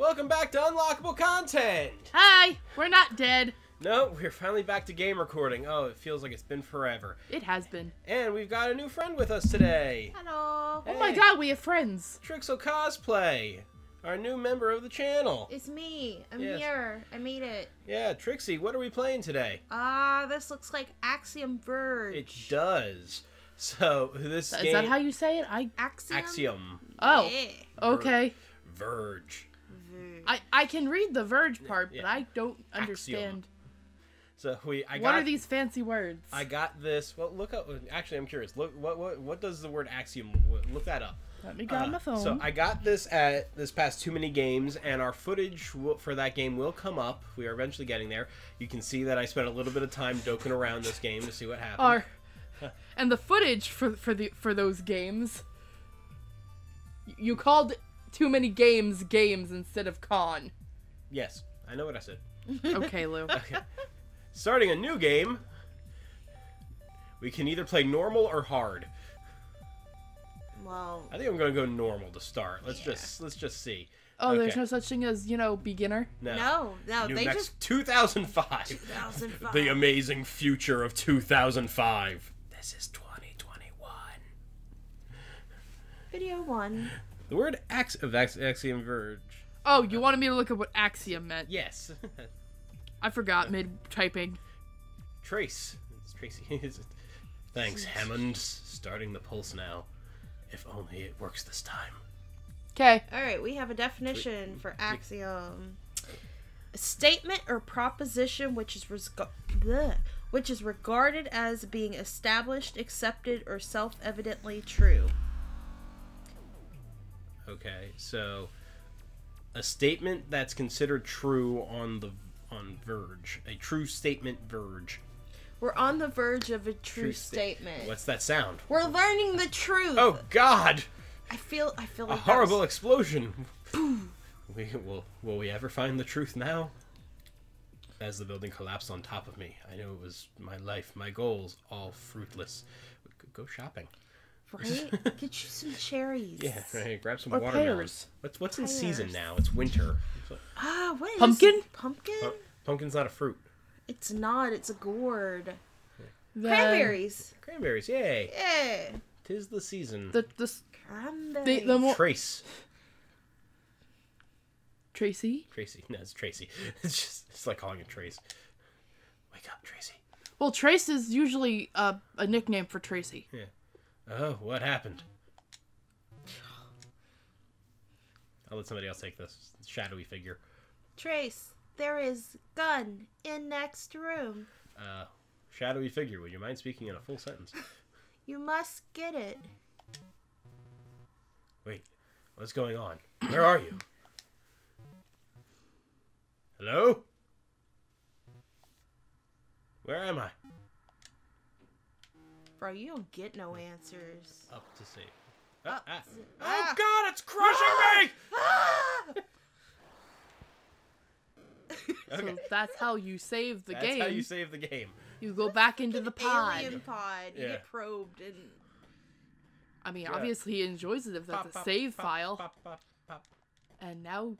Welcome back to Unlockable Content! Hi, we're not dead. No, we're finally back to game recording. Oh, it feels like it's been forever. It has been. And we've got a new friend with us today. Hello. Oh my god, we have friends. Trixal Cosplay, our new member of the channel. It's me. I'm Yes. here. I made it. Yeah, Trixie, what are we playing today? Ah, this looks like Axiom Verge. It does. So, this Is game... that how you say it? I. Axiom. Axiom. Oh, Yeah. okay. Verge. I I can read the verge part, Yeah. but I don't understand. So, we... I what got, are these fancy words? I got this... Well, look up... Actually, I'm curious. Look, what, what, what does the word axiom... Look that up. Let me grab Uh, my phone. So I got this at this past too many games, and our footage will, for that game will come up. We are eventually getting there. You can see that I spent a little bit of time doking around this game to see what happened. Are and the footage for for the for those games. You called too many games games instead of con. Yes, I know what I said. Okay, Lou. Okay. Starting a new game. We can either play normal or hard. well, I think I'm gonna go normal to start. Let's just let's just see. Oh, there's no such thing as you know beginner. No. no, no, New they Mex- just 2005. 2005. The amazing future of 2005. This is 2021. video one. The word ax of ax- axiom verge. Oh, you wanted me to look at what axiom meant. Yes. I forgot mid typing. Trace. It's Tracy. Thanks, Hammond. Starting the pulse now. If only it works this time. Okay. All right, we have a definition for axiom. A statement or proposition which is resga- bleh, which is regarded as being established, accepted, or self-evidently true. Okay, so a statement that's considered true on the on verge. A true statement verge. We're on the verge of a true, sta- statement. What's that sound? We're learning the truth. Oh God! I feel I feel A like that horrible was- explosion. we will will we ever find the truth now? As the building collapsed on top of me, I knew it was my life, my goals, all fruitless. We could go shopping. Right? Get you some cherries. Yeah, right. Grab some Or watermelon. pears. What's what's in season now? It's winter. So- Ah, what is Pumpkin? Pumpkin? Pu- Pumpkin's not a fruit. It's not. It's a gourd. The, Cranberries. Cranberries, yay! Yeah. Tis the season. The the Cranberries. the, the more Trace. Tracy. Tracy. No, it's Tracy. It's just it's like calling it Trace. Wake up, Tracy. Well, Trace is usually a, a nickname for Tracy. Oh, what happened? I'll let somebody else take this. Shadowy figure. Trace, there is gun in next room. Uh, shadowy figure. Would you mind speaking in a full sentence? You must get it. Wait, what's going on? Where are you? Hello? Where am I? Bro, you don't get no answers. Up to see. Ah, Up ah. to- Oh ah. God! It's crushing me! Ah! Okay, So that's how you save the that's game. That's how you save the game. You go back into the pod. Alien pod. You Yeah. get probed and I mean, Yeah. obviously he enjoys it if that's Pop, a save pop, file. pop, pop, pop. And now,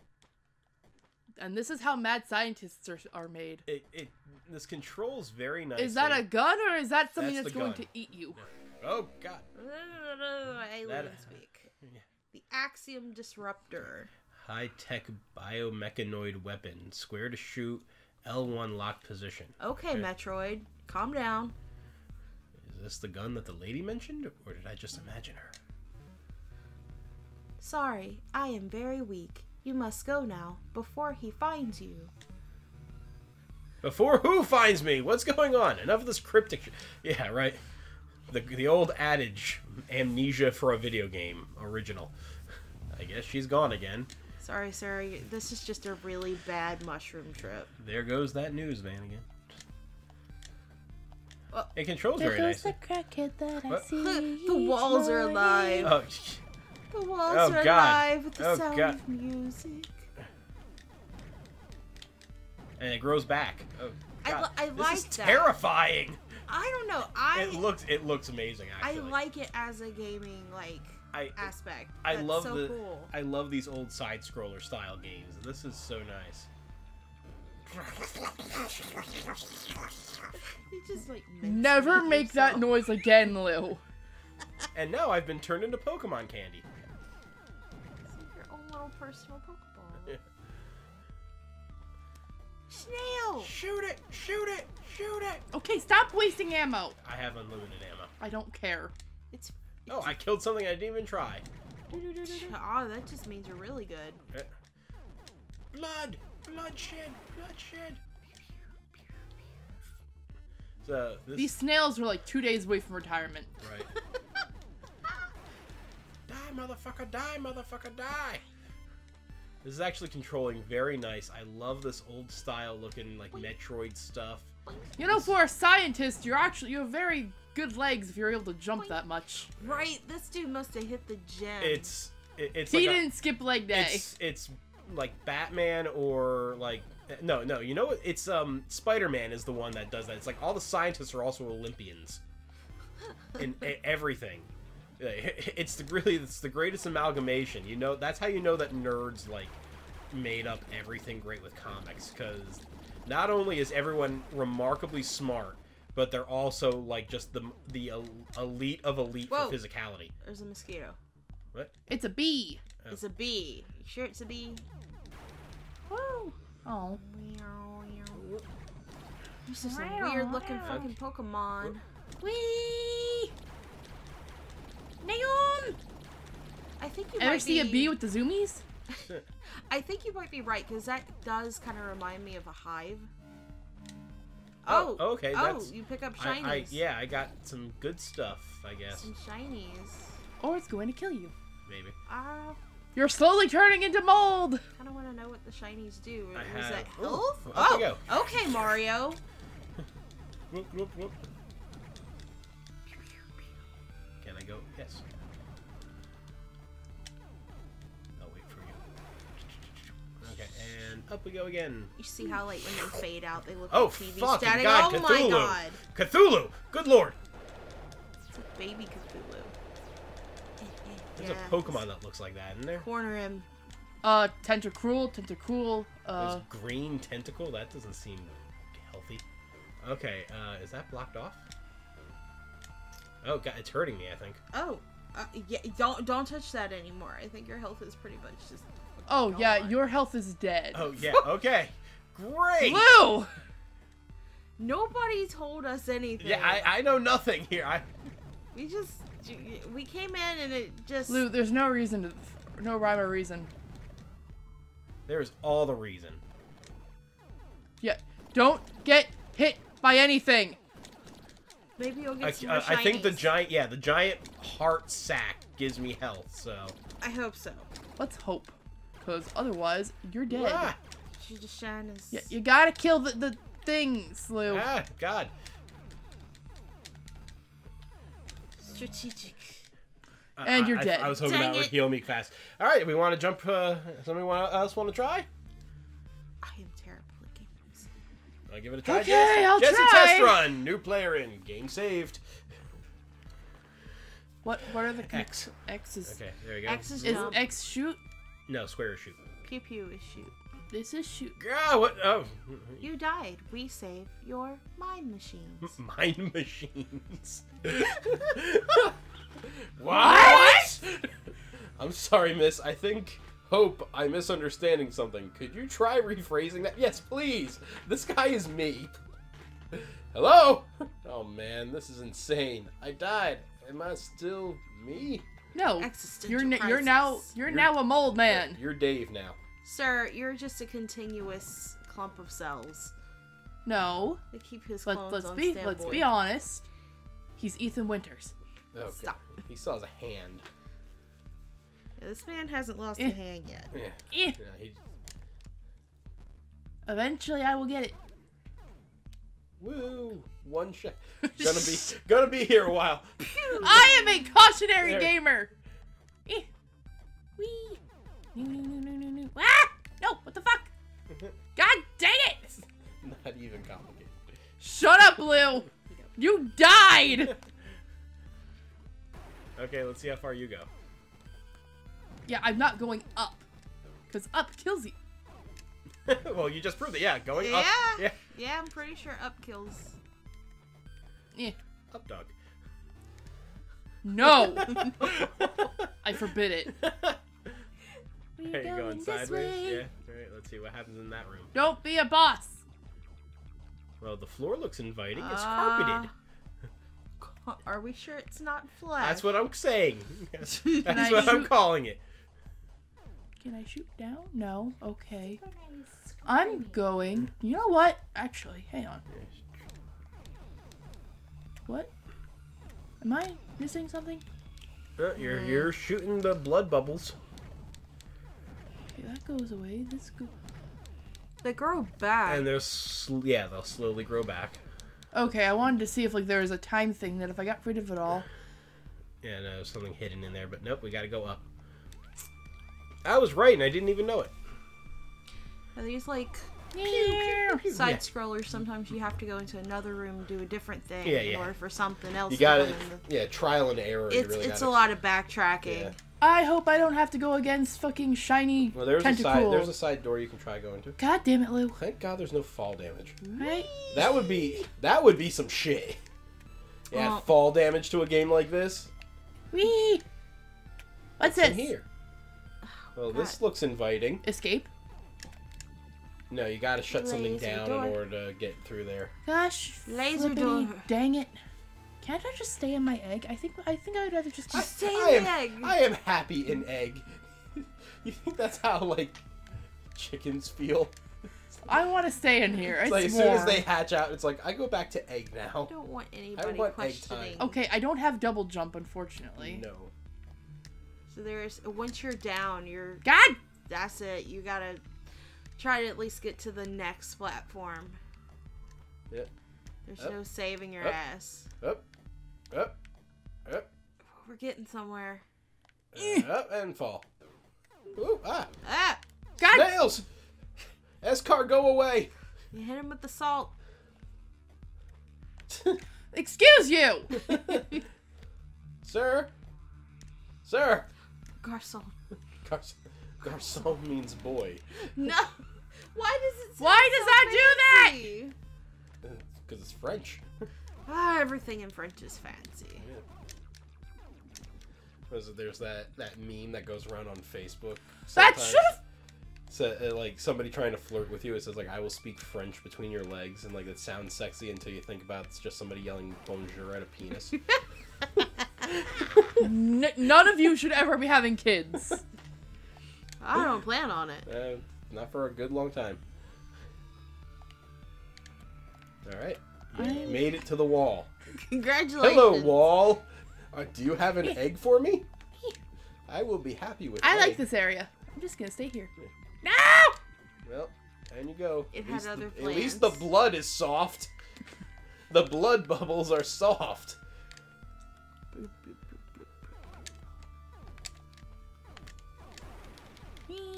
and this is how mad scientists are, are made. It, it this controls very nicely. Is that a gun or is that something That's that's, going gun. to eat you? Oh God! alien That- speak. Yeah. The Axiom Disruptor. High tech biomechanoid weapon, square to shoot, L1 lock position. Okay, Metroid, calm down. Is this the gun that the lady mentioned, or did I just imagine her? Sorry, I am very weak. You must go now, before he finds you. Before who finds me? What's going on? Enough of this cryptic. Yeah, right. The the old adage, amnesia for a video game, original. I guess she's gone again. Sorry, sir. This is just a really bad mushroom trip. There goes that news van again. Oh. It controls very nicely. the crackhead that I What? See. the walls are alive. Oh, The walls Oh, are God. alive with the Oh, sound God. of music. and it grows back. Oh, I God. li- I this like is that. terrifying. I don't know. I It looks it looks amazing Actually, I like it as a gaming like I aspect. I That's love so the cool. I love these old side scroller style games. This is so nice. Just like Never meat make that noise again, Lou. And now I've been turned into Pokemon candy. It's like your own little personal Pokeball. Snail. Shoot it! Shoot it! Shoot it! Okay, stop wasting ammo. I have unlimited ammo. I don't care. It's. Oh, I killed something I didn't even try. Oh, that just means you're really good. Eh. Blood! Bloodshed! Bloodshed! So this These snails were like two days away from retirement. right. die, motherfucker! Die, motherfucker! Die! This is actually controlling very nice. I love this old style looking like Metroid stuff. You know, for a scientist, you're actually you have very good legs if you're able to jump that much. Right, this dude must have hit the gym. It's it, it's He like didn't skip leg day. it's it's like Batman or like no no you know it's um Spider-Man is the one that does that. It's like all the scientists are also Olympians in e- everything. It's the really it's the greatest amalgamation. You know that's how you know that nerds like made up everything great with comics because not only is everyone remarkably smart, but they're also like just the the elite of elite Whoa. for physicality. There's a mosquito. What? It's a bee. Oh. It's a bee. You sure it's a bee? Woo. Oh. This is a weird looking fucking Pokemon. Wee. Naum. I think you might. Ever might see a bee with the zoomies? I think you might be right because that does kind of remind me of a hive. Oh, Oh, okay, Oh, that's- you pick up shinies. I yeah, I got some good stuff, I guess. Some shinies. Or it's going to kill you. Maybe. I You're slowly turning into mold. I kind of want to know what the shinies do. I Was have- that health? up we oh, okay, Mario. Whoop, whoop, whoop. Go? Yes. I'll wait for you. Okay, and up we go again. You see how like when they fade out, they look Oh, like TV fucking static. God, oh Cthulhu! my god, Cthulhu! Good lord! it's a baby Cthulhu. There's Yes. a Pokemon that looks like that, isn't there? Corner him. Uh, Tentacruel, Tentacruel, There's uh, green tentacle? That doesn't seem healthy. Okay, uh, is that blocked off? Oh, God, it's hurting me, I think. Oh, uh, yeah. Don't don't touch that anymore. I think your health is pretty much just. oh yeah, your health is dead. Oh, yeah, okay. Great! Lou! Nobody told us anything. Yeah, I, I know nothing here. I We just we came in and it just. Lou, there's no reason to, no rhyme or reason. There's all the reason. Yeah, don't get hit by anything. Maybe you'll get I, some more uh, I think the giant, yeah, the giant heart sack gives me health. So I hope so. Let's hope, because otherwise you're dead. ah, She just shine is. Yeah, you gotta kill the, the things, Lou. ah, God, strategic. I- And you're I, dead. I was hoping Dang that would heal me fast. All right, we want to jump. Uh, somebody want, else want to try? I am terrible at games. I'll give it a try. Okay, Jess. I'll Jesse try. test run. New player in. Game saved. What what are the con- X. X is Okay, there you go. X is is jump. X shoot? No, square or shoot. Pew pew is shoot. This is shoot. Ah, what? Oh, You died. We save your mind machines. mind machines. what? I'm sorry, miss. I think. Hope I'm misunderstanding something. Could you try rephrasing that? Yes, please. This guy is me. Hello? Oh man, this is insane. I died. Am I still me? No, Existential you're n- you're now you're, You're- now a mold man. You're Dave now. Sir, you're just a continuous clump of cells. No, They keep his let clones let's on be standby. let's be honest. He's Ethan Winters. God. Stop. He still has a hand. Yeah, This man hasn't lost Eh. a hand yet. Yeah. Eh, yeah he... eventually I will get it. Woo! One shot. Gonna be gonna be here a while. I am a cautionary There. gamer. Eh. Wee. No, no, no, no, no, no. Ah! No, what the fuck? God dang it! Not even complicated. Shut up, Blue. You died. Okay, let's see how far you go. Yeah, I'm not going up. Because up kills you. well, you just proved it. Yeah, going Yeah. up. Yeah, Yeah, I'm pretty sure up kills. Yeah. up dog. No! I forbid it. Are you going sideways? Yeah. All right. Let's see what happens in that room. Don't be a boss. Well, the floor looks inviting. It's Uh, carpeted. Are we sure it's not flat? That's what I'm saying. That's I what I'm calling it. Can I shoot down? No. Okay. I'm going. You know what? Actually, hang on. What? Am I missing something? Uh, you're you're shooting the blood bubbles. Okay, that goes away. This go. They grow back. And they're sl- yeah, they'll slowly grow back. Okay, I wanted to see if like there was a time thing that if I got rid of it all. Yeah, no, there's something hidden in there, but nope, we got to go up. I was right, and I didn't even know it. Are these like Yeah. side Yeah. scrollers? Sometimes you have to go into another room, do a different thing, Yeah, yeah. or for something else. You got come it. the- Yeah, trial and error. you It's really it's gotta- a lot of backtracking. Yeah. I hope I don't have to go against fucking shiny Well, there's a side. There's a side door you can try going to. God damn it, Lou. Thank God, there's no fall damage. Right? That would be that would be some shit. Yeah, Well- fall damage to a game like this. Wee. What's in this? here? Well, this looks inviting. Escape. No, you got to shut something down door. in order to get through there. Gosh. Laser flippity door. Dang it. Can't I just stay in my egg? I think I think I would rather just. I, Stay in I the am, egg. I am happy in egg. you think that's how like chickens feel? I want to stay in here. It's It's like as soon as they hatch out, it's like I go back to egg now. I don't want anybody want egg questioning. time. Okay, I don't have double jump, unfortunately. No. So there's once you're down, you're God. that's it. You gotta try to at least get to the next platform. Yep. There's Up. no saving your Up. ass. Up, up, up, We're getting somewhere. up, and fall. Ooh, ah, Ah! God. nails! Escar, go away! You hit him with the salt. Excuse you. Sir? Sir! Garcon. Garçon, garçon means boy. No. Why does it? sound Why does so that do that? Because it's French. Ah, everything in French is fancy. Was it- There's that, that meme that goes around on Facebook. That should have. So, uh, like somebody trying to flirt with you, it says like "I will speak French between your legs," and like it sounds sexy until you think about it's just somebody yelling "bonjour" at a penis. N- none of you should ever be having kids. I don't plan on it. uh, not for a good long time. All right, you I- made it to the wall. Congratulations. Hello, wall. Uh, do you have an egg for me? I will be happy with. I like this area. I'm just gonna stay here. No. Well, and you go. It At had least the- other At least the blood is soft. The blood bubbles are soft.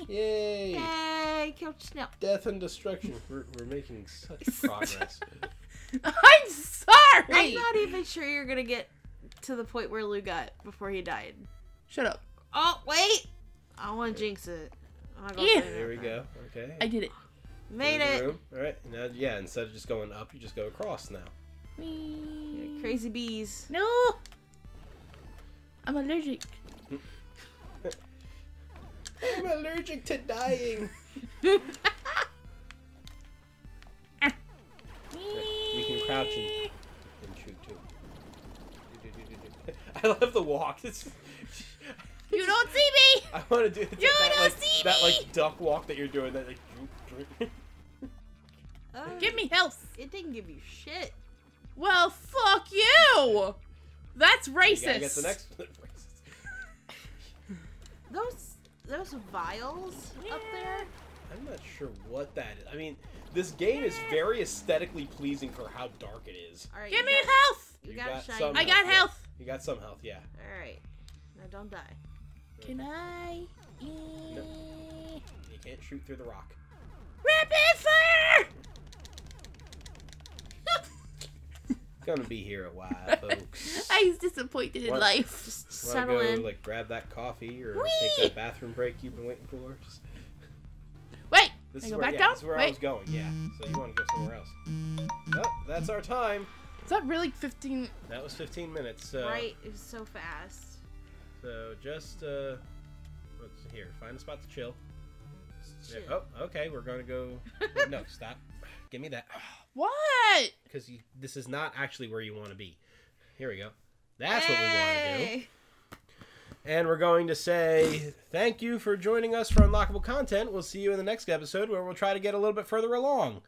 Yay! Yay! Killed Snail. Death and destruction. We're, we're making such progress. I'm sorry. I'm not even sure you're gonna get to the point where Lou got before he died. Shut up. Oh wait! I want to jinx it. I'm not gonna Yeah. say Here we go. Okay. I did it. Made it. room. All right. Now, yeah. Instead of just going up, you just go across now. Whee. Crazy bees. No. I'm allergic. I'm allergic to dying. You can crouch and, and shoot too. I love the walk. It's. You don't see me. I want to do it's You that, don't like, see that me! like duck walk that you're doing. That like. droop, droop. Uh, Give me health. It didn't give you shit. Well, fuck you. That's You racist. gotta get the next. Those those vials up there. I'm not sure what that is. I mean, this game is very aesthetically pleasing for how dark it is. All right. Give me got, health. You You got, got a some I got yeah. health. You got some health, yeah. All right. Now don't die. Can I? eh, You can't shoot through the rock. Rapid fire! Gonna be here a while, folks. I was disappointed in life. Just Wanna settle go, in. like grab that coffee or Whee! take that bathroom break you've been waiting for. Just- Wait, This I is go where, back yeah, down. This is where I was going. Yeah. So you want to go somewhere else? Oh, that's our time. is that really 15? That was 15 minutes. So, right, it was so fast. So just uh, what's here? Find a spot to chill. Yeah, Chill. Oh, okay. We're gonna go. no, stop. Give me that. What? Because this is not actually where you want to be. Here we go. That's what we want to do. And we're going to say thank you for joining us for Unlockable Content. We'll see you in the next episode where we'll try to get a little bit further along.